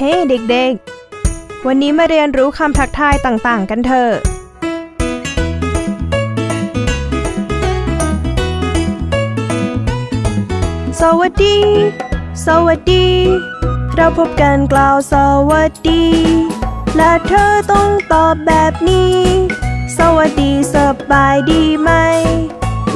ฮ้เด็กๆ วันนี้มาเรียนรู้คำทักทายต่างๆ กันเถอะ สวัสดี สวัสดี เราพบกันกล่าวสวัสดี และเธอต้องตอบแบบนี้ สวัสดีสบายดีไหม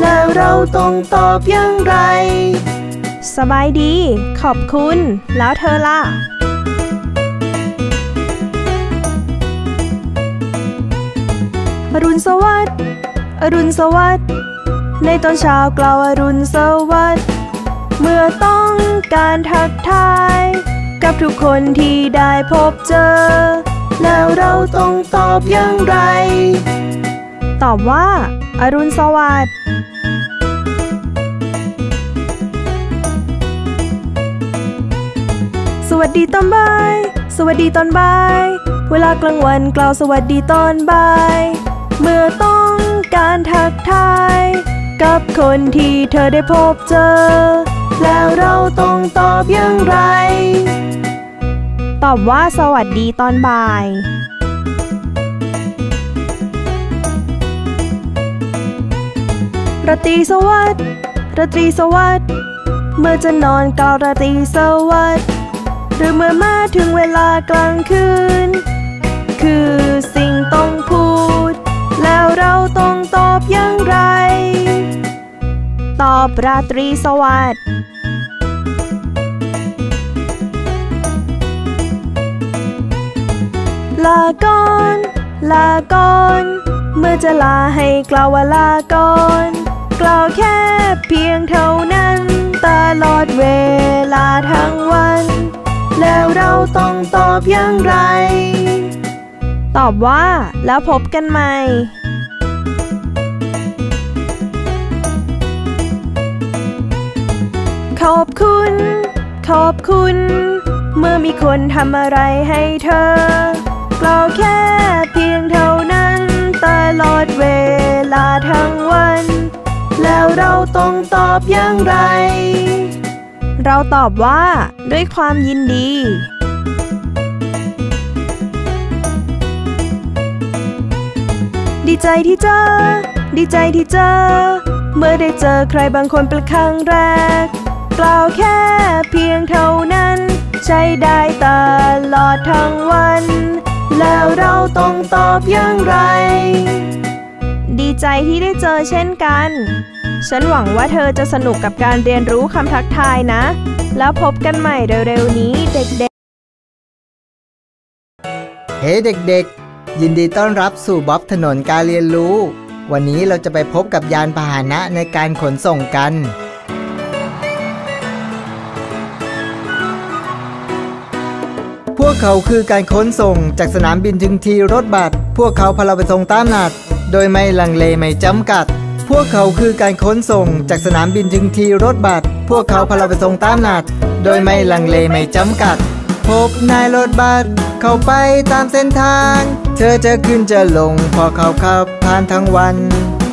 แล้วเราต้องตอบอย่างไร สบายดี ขอบคุณ แล้วเธอล่ะ อรุณสวัสดิ์ อรุณสวัสดิ์ ในตอนเช้ากล่าวอรุณสวัสดิ์ เมื่อต้องการทักทาย กับทุกคนที่ได้พบเจอ แล้วเราต้องตอบอย่างไร ตอบว่า อรุณสวัสดิ์สวัสดีตอนบ่าย สวัสดีตอนบ่าย เวลากลางวันกล่าวสวัสดีตอนบ่าย เมื่อต้องการทักทาย กับคนที่เธอได้พบเจอ แล้วเราต้องตอบอย่างไร ตอบว่าสวัสดีตอนบ่าย ราตรีสวัสดิ์ราตรีสวัสดิ์เมื่อจะนอนกล่าวราตรีสวัสดิ์หรือเมื่อมาถึงเวลากลางคืน อบราตรีสวัสดิ์ลาก่อน ลาก่อน เมื่อจะลาให้กล่าวว่าลาก่อน กล่าวแค่เพียงเท่านั้น ตลอดเวลาทั้งวัน แล้วเราต้องตอบอย่างไร ตอบว่าแล้วพบกันใหม่ ขอบคุณ ขอบคุณ เมื่อมีคนทำอะไรให้เธอกล่าวแค่เพียงเท่านั้นตลอดเวลาทั้งวัน แล้วเราต้องตอบอย่างไร เราตอบว่า ด้วยความยินดีดีใจที่เจอ ดีใจที่เจอ เมื่อได้เจอใครบางคนเป็นครั้งแรก กล่าวแค่เพียงเท่านั้น ใช้ได้ตลอดทั้งวัน แล้วเราต้องตอบอย่างไร ดีใจที่ได้เจอเช่นกัน ฉันหวังว่าเธอจะสนุกกับการเรียนรู้คำทักทายนะ แล้วพบกันใหม่เร็วๆนี้เด็กๆ เฮ้เด็กๆ ยินดีต้อนรับสู่บ๊อบถนนการเรียนรู้ วันนี้เราจะไปพบกับยานพาหนะในการขนส่งกัน วกเขาคือการขนส่งจากสนามบินถึงที่รถบัสพวกเขาพาเราไปส่งตามนัด โดยไม่ลังเลไม่จำกัด พวกเขาคือการขนส่งจากสนามบินถึงที่รถบัสพวกเขาพาเราไปส่งตามนัด โดยไม่ลังเลไม่จำกัด พบนายรถบัสเข้าไปตามเส้นทาง เธอจะขึ้นจะลงพอเขาขับผ่านทั้งวัน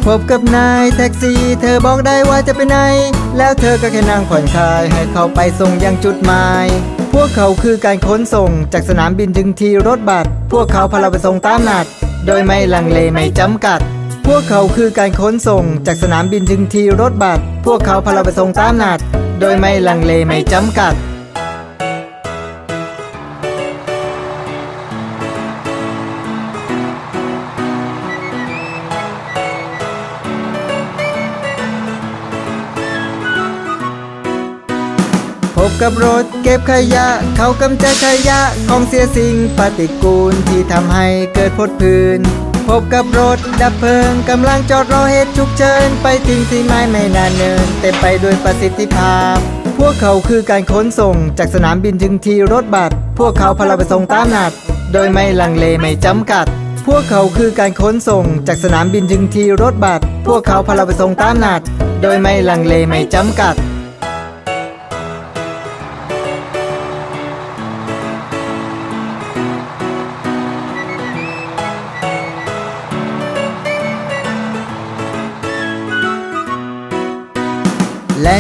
พบกับนายแท็กซี่ เธอบอกได้ว่าจะไปไหน แล้วเธอก็แค่นั่งผ่อนคลาย ให้เขาไปส่งยังจุดหมาย พวกเขาคือการขนส่งจากสนามบินถึงที่รถบัสพวกเขาพาเราไปส่งตามนัด โดยไม่ลังเลไม่จำกัด พวกเขาคือการขนส่งจากสนามบินถึงที่รถบัสพวกเขาพาเราไปส่งตามนัด โดยไม่ลังเลไม่จำกัด พบกับรถเก็บขยะ เขากำจัดขยะของเสียสิ่งปฏิกูลที่ทำให้เกิดพดพื้น พบกับรถดับเพลิงกำลังจอดรอเหตุฉุกเฉินไปทิ้งที่ไม้ไม่นานเนิน เต็มไปด้วยประสิทธิภาพ พวกเขาคือการขนส่งจากสนามบินถึงที่รถบัสพวกเขาพาเราไปส่งตามนัด โดยไม่ลังเลไม่จำกัดพวกเขาคือการขนส่งจากสนามบินถึงที่รถบัส พวกเขาพาเราไปส่งตามนัด โดยไม่ลังเลไม่จำกัด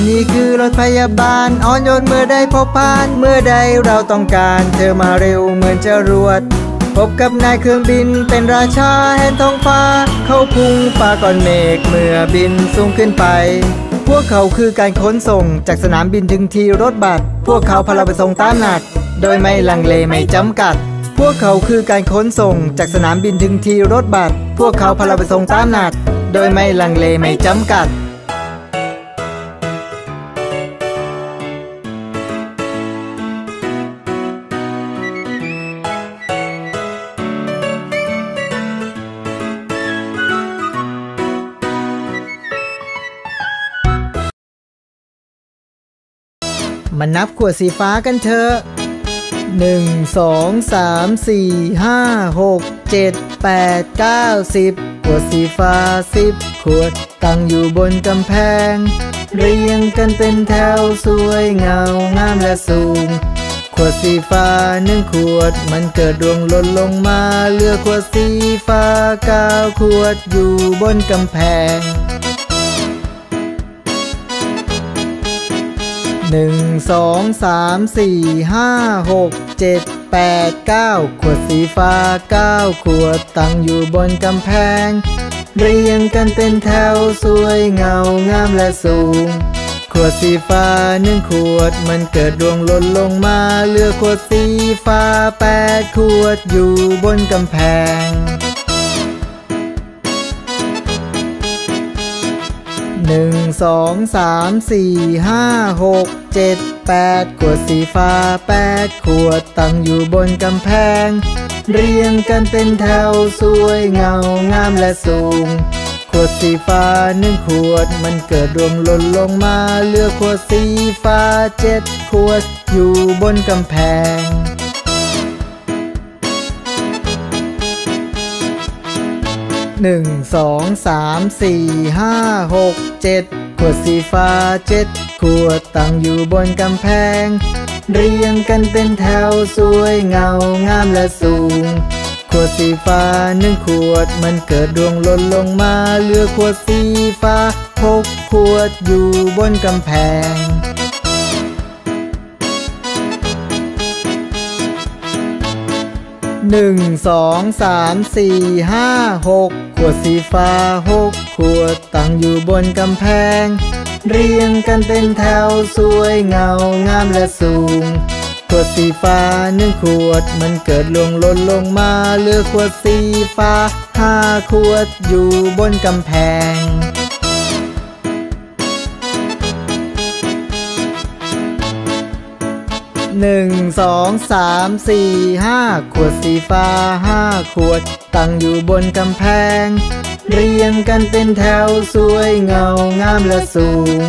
นี่คือรถพยาบาลอ่อนโยนเมื่อได้พบผ่าน เมื่อใดเราต้องการ เธอมาเร็วเหมือนจะรวด พบกับนายเครื่องบินเป็นราชาแห่งท้องฟ้า เขาพุ่งป่าก่อนเมฆเมื่อบินสูงขึ้นไป พวกเขาคือการขนส่งจากสนามบินถึงที่รถบัสพวกเขาพาเราไปส่งตามนัด โดยไม่ลังเลไม่จำกัดพวกเขาคือการขนส่งจากสนามบินถึงที่รถบัส พวกเขาพาเราไปส่งตามนัด โดยไม่ลังเลไม่จำกัด มานับขวดสีฟ้ากันเถอะหนึ่งสองสามสี่ห้าหกเจ็ดแปดเก้าสิบขวดสีฟ้าสิบขวดตั้งอยู่บนกำแพง เรียงกันเป็นแถวสวยเงางามและสูง ขวดสีฟ้าหนึ่งขวดมันเกิดดวงหล่นลงมาเหลือขวดสีฟ้าเก้าขวดอยู่บนกำแพง หนึ่งสองสามสี่ห้าหกเจ็ดแปดเก้าขวดสีฟ้าเก้าขวดตั้งอยู่บนกำแพง เรียงกันเป็นแถวสวยเงางามและสูง ขวดสีฟ้าหนึ่งขวดมันเกิดดวงหล่นลงมาเหลือขวดสีฟ้าแปดขวดอยู่บนกำแพงหนึ่งสองสามสี่ห้าหก เจ็ดแปดขวดสีฟ้าแปดขวดตั้งอยู่บนกำแพง เรียงกันเป็นแถวสวยเงางามและสูง ขวดสีฟ้าหนึ่งขวดมันเกิดรวงหล่นลงมาเหลือขวดสีฟ้าเจ็ดขวดอยู่บนกำแพงหนึ่งสองสามสี่ห้าหกเจ็ด ขวดสีฟ้าเจ็ดขวดตั้งอยู่บนกำแพง เรียงกันเป็นแถวสวยเงางามและสูง ขวดสีฟ้าหนึ่งขวดมันเกิดดวงหล่นลงมาเหลือขวดสีฟ้าหกขวดอยู่บนกำแพงหนึ่งสองสามสี่ห้าหกขวดสีฟ้าหก ขวดตั้งอยู่บนกำแพง เรียงกันเป็นแถวสวยเงางามและสูง ขวดสีฟ้าหนึ่งขวดมันเกิดลงล่นลงมาเหลือขวดสีฟ้าห้าขวดอยู่บนกำแพงหนึ่งสองสามสี่ห้าขวดสีฟ้าห้าขวด ตั้งอยู่บนกำแพง เรียงกันเป็นแถวสวยเงางามและสูง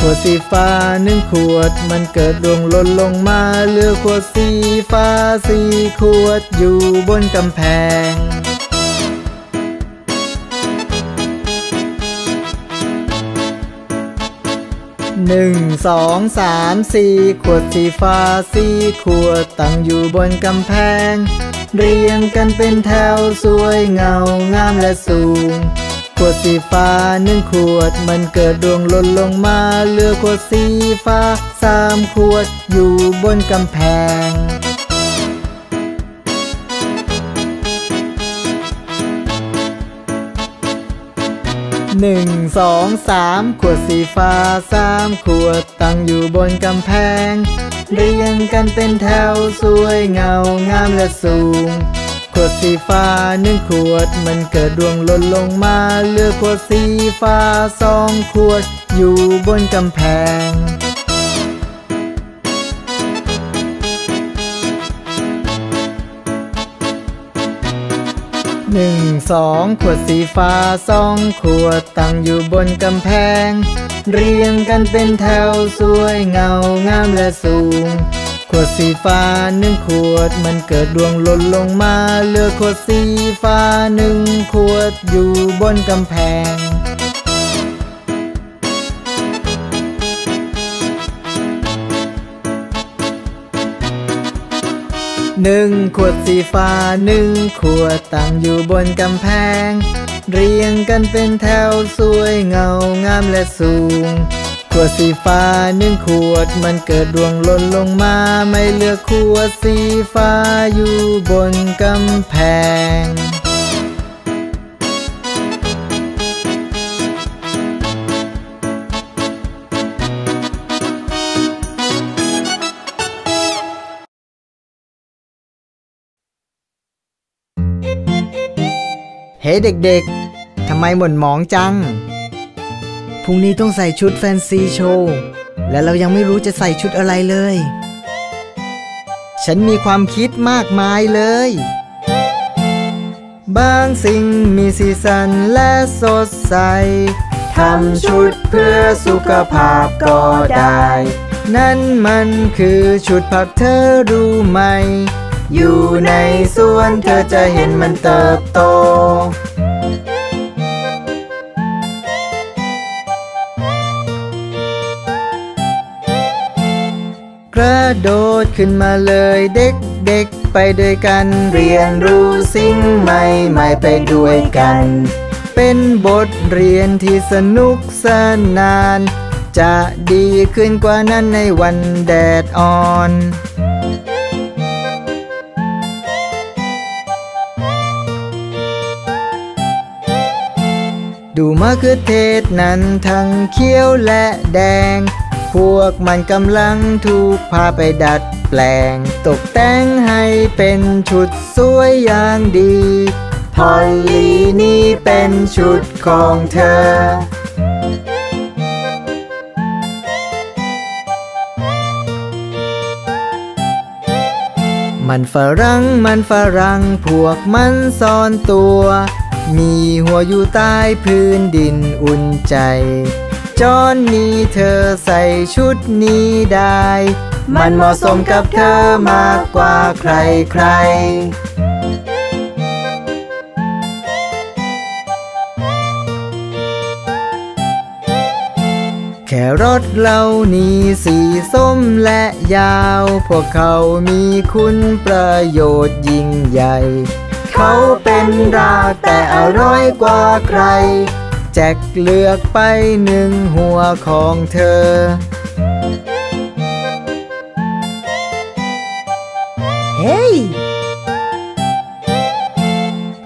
ขวดสีฟ้าหนึ่งขวดมันเกิดดวงหล่นลงมาเหลือขวดสีฟ้าสี่ขวดอยู่บนกำแพงหนึ่งสองสามสี่ขวดสีฟ้าสี่ขวดตั้งอยู่บนกำแพง เรียงกันเป็นแถวสวยเงางามและสูง ขวดสีฟ้าหนึ่งขวดมันเกิดดวงหล่นลงมาเหลือขวดสีฟ้าสามขวดอยู่บนกำแพง หนึ่งสองสามขวดสีฟ้าสามขวดตั้งอยู่บนกำแพง เรียงกันเป็นแถวสวยเงางามและสูง ขวดสีฟ้าหนึ่งขวดมันเกิดดวงหล่นลงมาเหลือขวดสีฟ้าสองขวดอยู่บนกำแพง หนึ่งสองขวดสีฟ้าสองขวดตั้งอยู่บนกำแพง เรียงกันเป็นแถวสวยเงางามและสูง ขวดสีฟ้าหนึ่งขวดมันเกิดดวงหล่นลงมา เหลือขวดสีฟ้าหนึ่งขวดอยู่บนกำแพง หนึ่งขวดสีฟ้าหนึ่งขวดตั้งอยู่บนกำแพง เรียงกันเป็นแถวสวยเงางามและสูง ขวดสีฟ้าหนึ่งขวดมันเกิดดวงหล่นลงมาไม่เหลือขวดสีฟ้าอยู่บนกำแพง ฮ้เด็กๆ ทำไมหม่นหมองจัง พรุ่งนี้ต้องใส่ชุดแฟนซีโชว์ และเรายังไม่รู้จะใส่ชุดอะไรเลย ฉันมีความคิดมากมายเลย บางสิ่งมีสีสันและสดใส ทำชุดเพื่อสุขภาพก็ได้ นั่นมันคือชุดผักเธอรู้ไหม อยู่ในสวนเธอจะเห็นมันเติบโต กระโดดขึ้นมาเลยเด็กๆไปด้วยกันเรียนรู้สิ่งใหม่ๆไปด้วยกัน เป็นบทเรียนที่สนุกสนาน จะดีขึ้นกว่านั้นในวันแดดอ่อน ดูมะเขือเทศนั้นทั้งเขียวและแดง พวกมันกำลังถูกพาไปดัดแปลง ตกแต่งให้เป็นชุดสวยอย่างดีพอลลีนี่เป็นชุดของเธอ มันฝรั่งมันฝรั่งพวกมันซ่อนตัว มีหัวอยู่ใต้พื้นดินอุ่นใจ จอนนี้เธอใส่ชุดนี้ได้ มันเหมาะสมกับเธอมากกว่าใครใครแครอทเหล่านี้สีส้มและยาว พวกเขามีคุณประโยชน์ยิ่งใหญ่ เขาเป็นรากแต่อร่อยกว่าใคร แจ็คเลือกไปหนึ่งหัวของเธอ เฮ้ย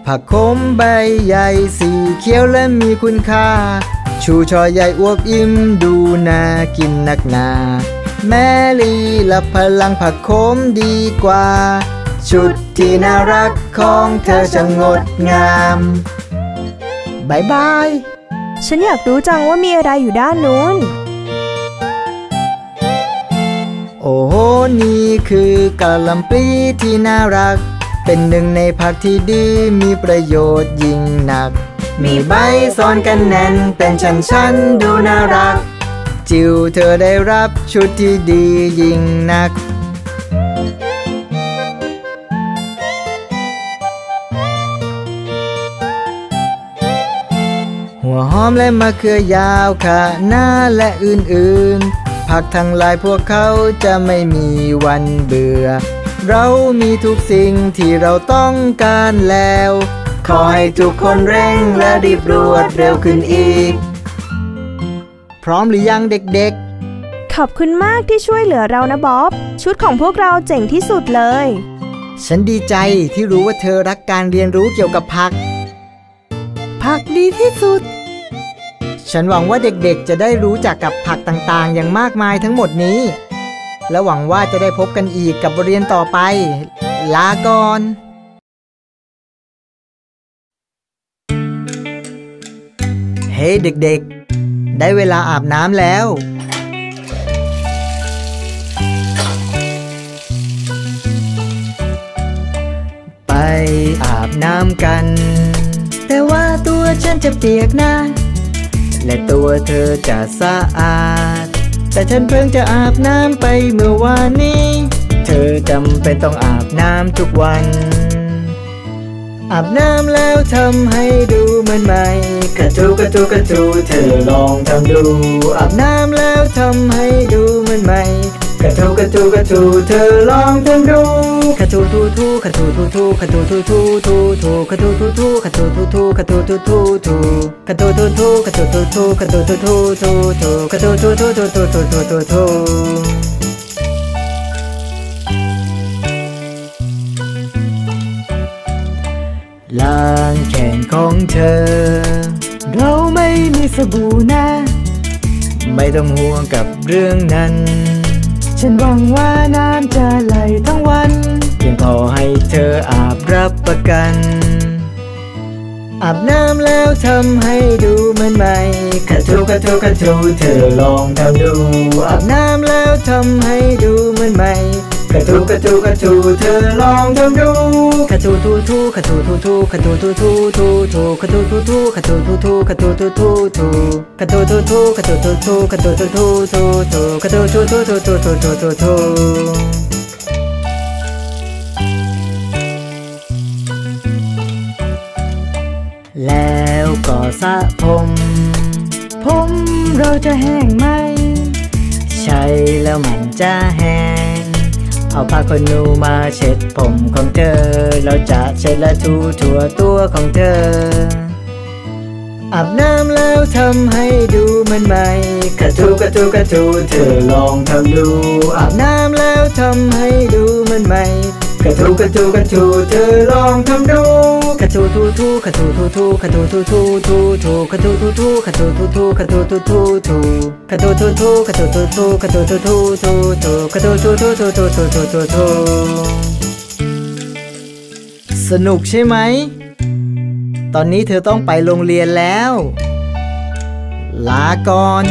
ผักขมใบใหญ่สีเขียวและมีคุณค่า ชูชอใหญ่อวบอิ่มดูน่ากินนักหนา แมลี่รับพลังผักขมดีกว่า ชุดที่น่ารักของเธอจะงดงามบายบาย ฉันอยากรู้จังว่ามีอะไรอยู่ด้านนู้น โอ้โห นี่คือกะหล่ำปลีที่น่ารัก เป็นหนึ่งในผักที่ดีมีประโยชน์ยิ่งหนัก มีใบซ้อนกันแน่นเป็นชั้นชั้นดูน่ารัก จิวเธอได้รับชุดที่ดียิ่งนัก มและมะเขือยาวค่ะหน้าและอื่นๆ ผักทั้งหลายพวกเขาจะไม่มีวันเบื่อ เรามีทุกสิ่งที่เราต้องการแล้ว ขอให้ทุกคนเร่งและรีบรวดเร็วขึ้นอีก พร้อมหรือยังเด็กๆ ขอบคุณมากที่ช่วยเหลือเรานะบ๊อบ ชุดของพวกเราเจ๋งที่สุดเลย ฉันดีใจที่รู้ว่าเธอรักการเรียนรู้เกี่ยวกับผัก ผักดีที่สุด ฉันหวังว่าเด็กๆ จะได้รู้จักกับผักต่างๆ อย่างมากมายทั้งหมดนี้ และหวังว่าจะได้พบกันอีกกับบทเรียนต่อไป ลาก่อนเฮ้เด็กๆ ได้เวลาอาบน้ำแล้ว ไปอาบน้ำกัน แต่ว่าตัวฉันจะเปียกนะ และตัวเธอจะสะอาด แต่ฉันเพิ่งจะอาบน้ำไปเมื่อวานนี้ เธอจำเป็นต้องอาบน้ำทุกวัน อาบน้ำแล้วทำให้ดูเหมือนใหม่กระจูกระจูกระจูเธอลองทำดู อาบน้ำแล้วทำให้ ระทูกระทูกระทูเธอลองทำดูกระทูทูทูกระทูทูทูกระทูทูทูทูทูกระทูทูทูกระทูทูทูกระทูทูทูทูกระทูทูทูกระทูทูทูกระทูทูทูทูทูกระทูทูทูทูทูทูทูทูทูล้างแขนของเธอ เราไม่มีสบู่นะ ไม่ต้องห่วงกับเรื่องนั้น ฉันหวังว่าน้ำจะไหลทั้งวันเพียงพอให้เธออาบรับประกัน อาบน้ำแล้วทำให้ดูเหมือนใหม่กระทูกระทูกระทูเธอลองทำดู อาบน้ำแล้วทำให้ดูเหมือนใหม่ กระทูกระทูกระทูเธอลองทำดูกระทูทูทูกระทูทูทูกระทูทูทูทูทูกระทูทูทูกระทูทูทูกระทูทูทูทูกระทูทูทูกระทูทูทูกระทูทูทูทูทูกระทูทูทูทูทูทูทูทู คนหนูมาเช็ดผมของเธอ เราจะเช็ดและทูทั่วตัวของเธอ อาบน้ำแล้วทำให้ดูมันใหม่กระทูกระทูกระทูเธอลองทำดู อาบน้ำแล้วทำให้ดูมันใหม่ กระทูกระทูกระทูเธอลองทำดูกระทูทูทูกระทูทูทูกระทูทูทูทูทูกระทูทูทูกระทูทูทูกระทูทูทูทูกระทูทูทูกระทูทูทูกระทูทูทูทูทูกระทูทูทูทูทูทูทูทูทูสนุกใช่ไหม ตอนนี้เธอต้องไปโรงเรียนแล้ว ลาก่อน